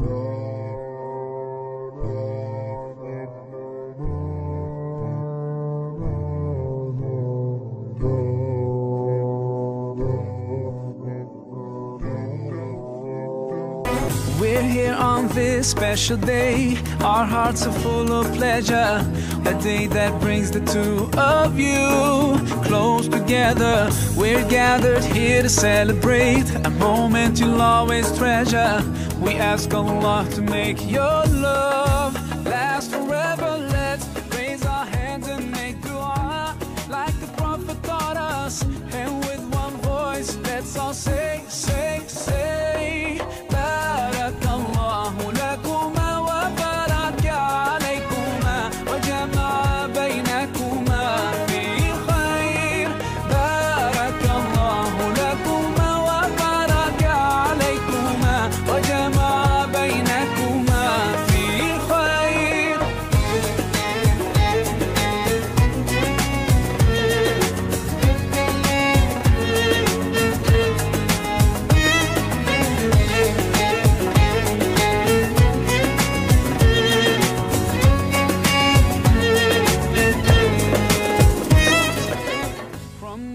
door. We're here on this special day. Our hearts are full of pleasure. A day that brings the two of you close together. We're gathered here to celebrate a moment you'll always treasure. We ask Allah to make your love last forever. Let's raise our hands and make dua like the Prophet taught us. And with one voice, let's all say.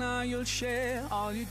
Now you'll share all your